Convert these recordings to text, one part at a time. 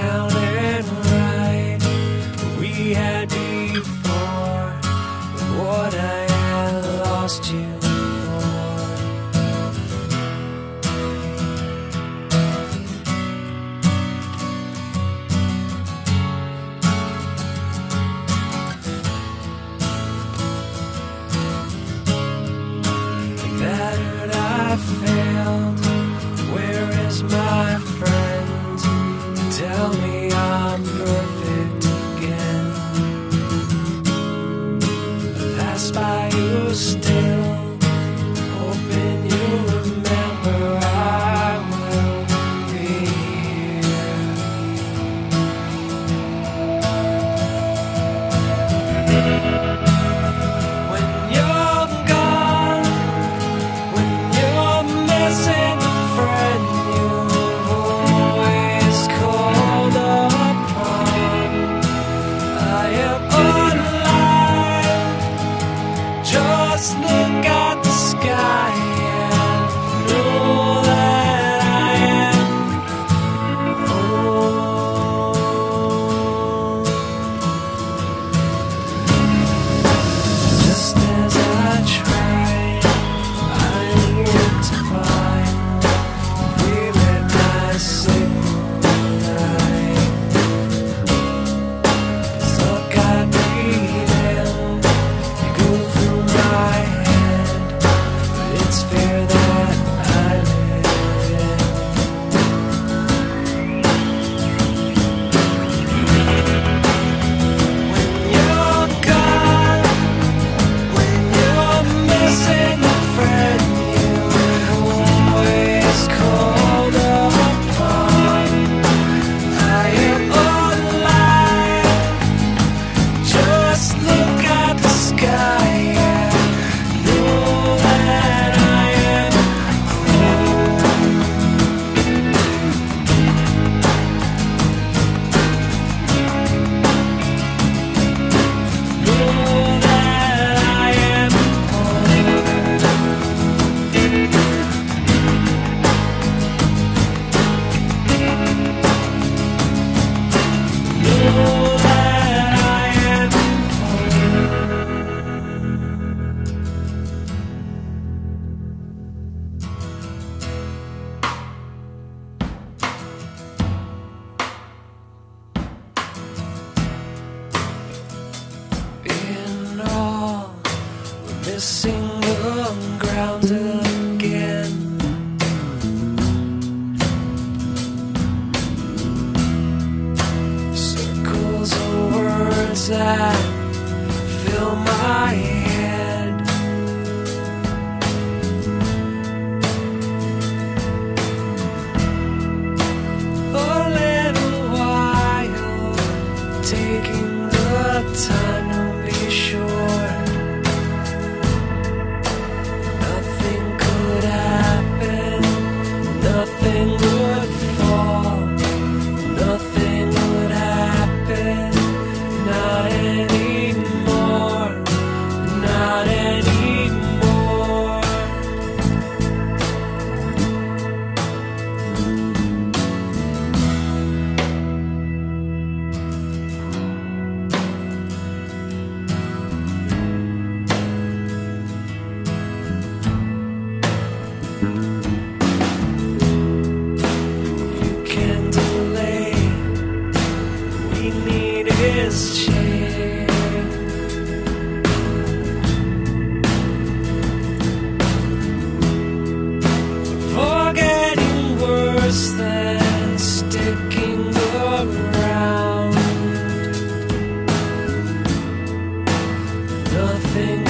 down crawl. We're missing the ground again. Circles of words that fill my head. everything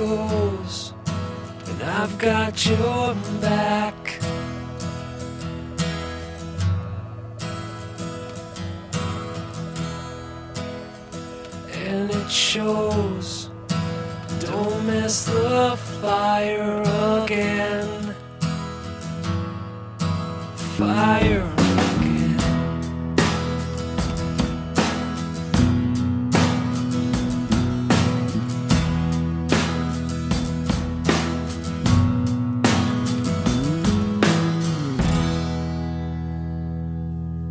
goes, and I've got your back. And it shows, don't mess the fire again. Fire.